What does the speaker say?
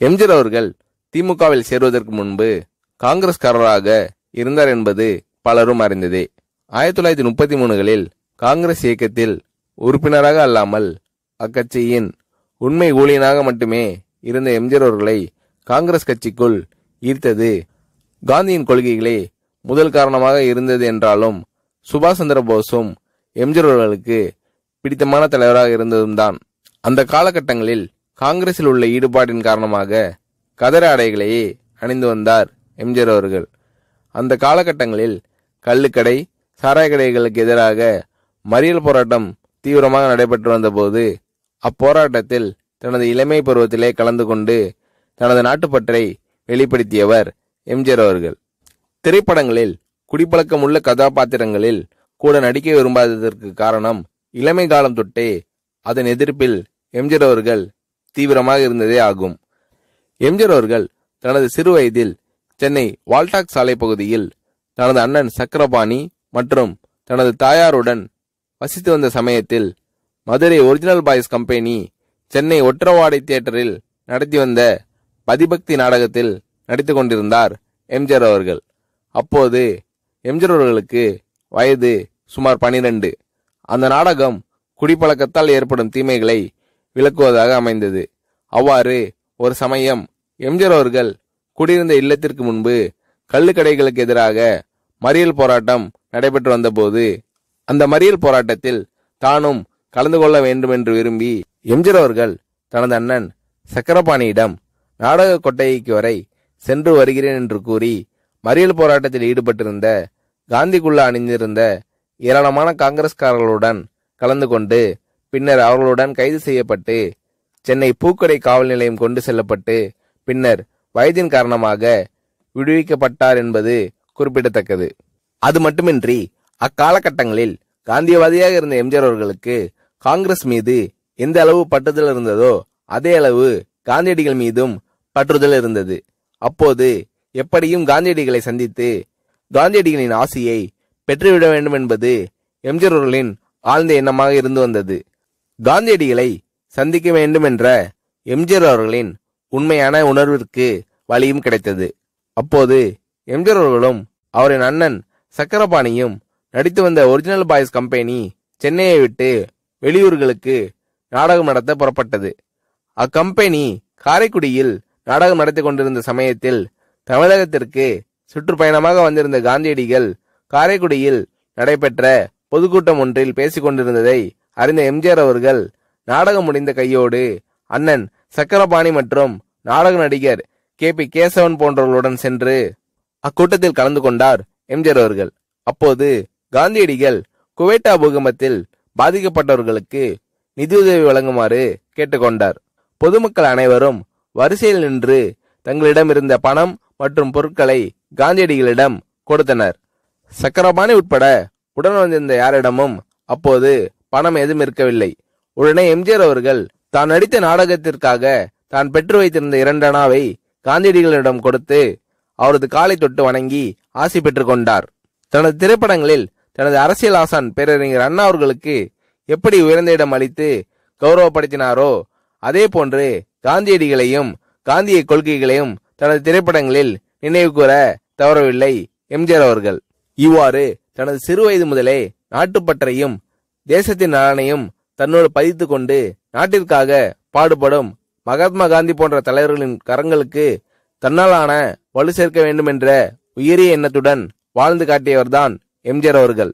எம்ஜிஆர் அவர்கள் திமுகவில் சேருவதற்கு முன்பு காங்கிரஸ்காரராக இருந்தார் என்பது பலரும் அறிந்ததே. ஆயிரத்தி தொள்ளாயிரத்தி முப்பத்தி மூணுகளில் காங்கிரஸ் இயக்கத்தில் உறுப்பினராக அல்லாமல் அக்கட்சியின் உண்மை ஊழியனாக மட்டுமே இருந்த எம்ஜிஆர் அவர்களை காங்கிரஸ் கட்சிக்குள் ஈர்த்தது காந்தியின் கொள்கைகளே முதல் காரணமாக இருந்தது என்றாலும் சுபாஷ் சந்திர போஸும் எம்ஜிஆர் அவர்களுக்கு பிடித்தமான தலைவராக இருந்ததும் தான் அந்த காலகட்டங்களில் காங்கிரஸில் உள்ள ஈடுபாட்டின் காரணமாக கதர ஆடைகளையே அணிந்து வந்தார் எம்ஜிஆர் அவர்கள். அந்த காலகட்டங்களில் கள்ளுக்கடை சாராய கடைகளுக்கு எதிராக மறியல் போராட்டம் தீவிரமாக நடைபெற்று வந்தபோது அப்போராட்டத்தில் தனது இளமை பருவத்திலே கலந்து கொண்டு தனது நாட்டுப்பற்றை வெளிப்படுத்தியவர் எம்ஜிஆர் அவர்கள். திரைப்படங்களில் குடிப்பழக்கம் உள்ள கதாபாத்திரங்களில் கூட நடிக்க விரும்பாததற்கு காரணம் இளமை காலம் தொட்டே அதன் எதிர்ப்பில் எம்ஜிஆர் அவர்கள் தீவிரமாக இருந்ததே ஆகும். எம்ஜிஆர் அவர்கள் தனது சிறு வயதில் சென்னை வால்டாக் சாலை பகுதியில் தனது அண்ணன் சக்கரபாணி மற்றும் தனது தாயாருடன் வசித்து வந்த சமயத்தில் Madurai original boys company Chennai ஒற்றவாடை தியேட்டரில் நடத்தி வந்த பதிபக்தி நாடகத்தில் நடித்து கொண்டிருந்தார் எம்ஜிஆர் அவர்கள். அப்போது எம்ஜிஆர் அவர்களுக்கு வயது சுமார் பனிரெண்டு. அந்த நாடகம் குடிப்பழக்கத்தால் ஏற்படும் தீமைகளை விளக்குவதாக அமைந்தது. அவ்வாறு ஒரு சமயம் எம்ஜிஆர் அவர்கள் குடியிருந்த இல்லத்திற்கு முன்பு கள்ளுக்கடைகளுக்கு எதிராக மறியல் போராட்டம் நடைபெற்று வந்தபோது அந்த மறியல் போராட்டத்தில் தானும் கலந்து கொள்ள வேண்டும் என்று விரும்பி எம்ஜிஆர் அவர்கள் தனது அண்ணன் சக்கரபாணியிடம் நாடக கொட்டைக்கு வரை சென்று வருகிறேன் என்று கூறி மறியல் போராட்டத்தில் ஈடுபட்டிருந்த காந்திக்குள்ள அணிந்திருந்த ஏராளமான காங்கிரஸ்காரர்களுடன் கலந்து கொண்டு பின்னர் அவர்களுடன் கைது செய்யப்பட்டு சென்னை பூக்கடை காவல் நிலையம் கொண்டு செல்லப்பட்டு பின்னர் வயதின் காரணமாக விடுவிக்கப்பட்டார் என்பது குறிப்பிடத்தக்கது. அது மட்டுமின்றி அக்காலகட்டங்களில் காந்தியவாதியாக இருந்த எம்ஜிஆர் அவர்களுக்கு காங்கிரஸ் மீது எந்த அளவு பற்றுதல் இருந்ததோ அதே அளவு காந்தியடிகள் மீதும் பற்றுதல் இருந்தது. அப்போது எப்படியும் காந்தியடிகளை சந்தித்து காந்தியடிகளின் ஆசையை பெற்றுவிட வேண்டும் என்பது எம்ஜிஆர் அவர்களின் ஆழ்ந்த எண்ணமாக இருந்து வந்தது. காந்தியடிகளை சந்திக்க வேண்டும் என்ற எம்ஜிஆர் அவர்களின் உண்மையான உணர்விற்கு வழியும் கிடைத்தது. அப்போது எம்ஜிஆர் அவர்களும் அவரின் அண்ணன் சக்கரபாணியும் நடித்து வந்த ஒரிஜினல் பாய்ஸ் கம்பெனி சென்னையை விட்டு வெளியூர்களுக்கு நாடகம் நடத்த புறப்பட்டது. அக்கம்பெனி காரைக்குடியில் நாடகம் நடத்தி கொண்டிருந்த சமயத்தில் தமிழகத்திற்கு சுற்றுப்பயணமாக வந்திருந்த காந்தியடிகள் காரைக்குடியில் நடைபெற்ற பொதுக்கூட்டம் ஒன்றில் பேசிக் கொண்டிருந்ததை அறிந்த எம்ஜிஆர் அவர்கள் நாடகம் முடிந்த கையோடு அண்ணன் சக்கரபாணி மற்றும் நாடக நடிகர் கே பி கேசவன் போன்றவர்களுடன் சென்று அக்கூட்டத்தில் கலந்து கொண்டார் எம்ஜிஆர் அவர்கள். அப்போது காந்தியடிகள் குவேட்டா பூகம்பத்தில் பாதிக்கப்பட்டவர்களுக்கு நிதியுதவி வழங்குமாறு கேட்டுக்கொண்டார். பொதுமக்கள் அனைவரும் வரிசையில் நின்று தங்களிடம் இருந்த பணம் மற்றும் பொருட்களை காந்தியடிகளிடம் கொடுத்தனர். சக்கரபாணி உட்பட உடன் வந்திருந்த யாரிடமும் அப்போது பணம் எதுவும் இருக்கவில்லை. உடனே எம்ஜிஆர் அவர்கள் தான் நடித்த நாடகத்திற்காக தான் பெற்று வைத்திருந்த இரண்டனாவை காந்தியடிகளிடம் கொடுத்து அவரது காலை தொட்டு வணங்கி ஆசி பெற்றுக் கொண்டார். தனது திரைப்படங்களில் தனது அரசியல் ஆசான் பேரறிஞர் அண்ணா அவர்களுக்கு எப்படி உயர்ந்த இடம் அளித்து கௌரவப்படுத்தினாரோ அதே போன்று காந்தியடிகளையும் காந்திய கொள்கைகளையும் தனது திரைப்படங்களில் நினைவு கூற தவறவில்லை எம்ஜிஆர் அவர்கள். இவ்வாறு தனது சிறு வயது முதலே நாட்டுப்பற்றையும் தேசத்தின் நலனையும் தன்னோடு பதித்துக் கொண்டு நாட்டிற்காக பாடுபடும் மகாத்மா காந்தி போன்ற தலைவர்களின் கரங்களுக்கு தன்னாலான வலு சேர்க்க வேண்டும் என்ற உயரிய எண்ணத்துடன் வாழ்ந்து காட்டியவர்தான் எம்ஜிஆர் அவர்கள்.